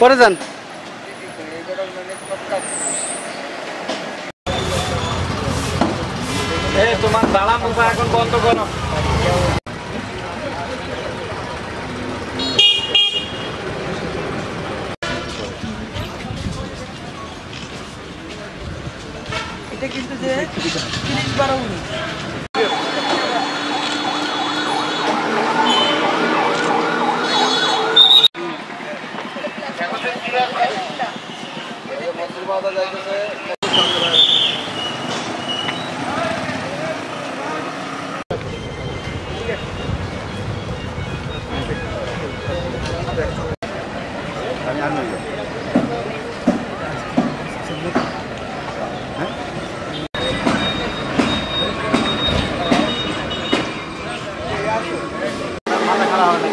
পরে যান। তোমার দাঁড়া মুখা এখন বন্ধ করো। এটা কিন্তু যে তিরিশ বারো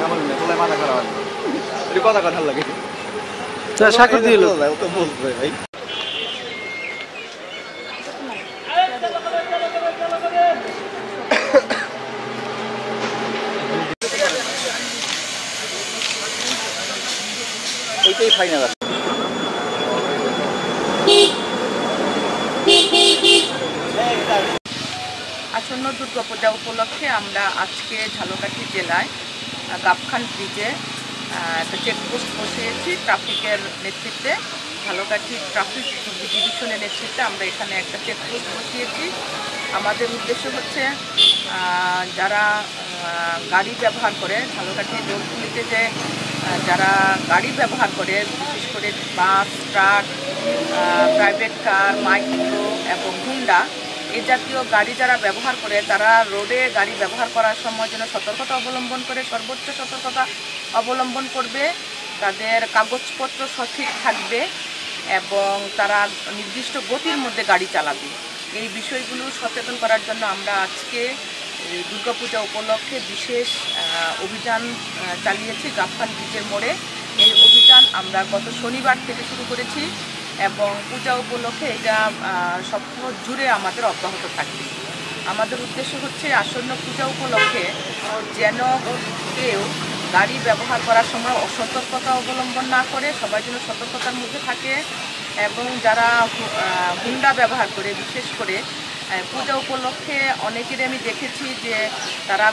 কেমন? তোলায় মাথা খারাপ এটা কথা কথা লাগে সাক্ষর দিল। ও তো বলবে ভাই। এইটাই ফাইনাল আছে আসন্ন দুর্গাপূজা উপলক্ষে আমরা আজকে ঝালকাঠি জেলায় গাবখান ব্রিজে একটা চেকপোস্ট বসিয়েছি। ট্রাফিকের নেতৃত্বে ঝালকাঠি ট্রাফিক ডিভিশনের নেতৃত্বে আমরা এখানে একটা চেকপোস্ট বসিয়েছি। আমাদের উদ্দেশ্য হচ্ছে যারা গাড়ি ব্যবহার করে ঝালকাঠি রোডগুলিতে যে যারা গাড়ি ব্যবহার করে, বিশেষ করে bus, truck private car micro এবং হুন্ডা এই জাতীয় গাড়ি যারা ব্যবহার করে, তারা রোডে গাড়ি ব্যবহার করার সময় যেন সতর্কতা অবলম্বন করে, সর্বোচ্চ সতর্কতা অবলম্বন করবে, তাদের কাগজপত্র সঠিক থাকবে এবং তারা নির্দিষ্ট গতির মধ্যে গাড়ি চালাবে। এই বিষয়গুলো সচেতন করার জন্য আমরা আজকে দুর্গাপূজা উপলক্ষে বিশেষ অভিযান চালিয়েছি গাফখান ব্রিজের মোড়ে। এই অভিযান আমরা গত শনিবার থেকে শুরু করেছি এবং পূজা উপলক্ষে এটা সপ্তাহ জুড়ে আমাদের অব্যাহত থাকবে। আমাদের উদ্দেশ্য হচ্ছে আসন্ন পূজা উপলক্ষে যেন কেউ গাড়ি ব্যবহার করার সময় অসতর্কতা অবলম্বন না করে, সবাই যেন সতর্কতার মধ্যে থাকে এবং যারা হুন্ডা ব্যবহার করে, বিশেষ করে পূজা উপলক্ষে অনেকেরই আমি দেখেছি যে তারা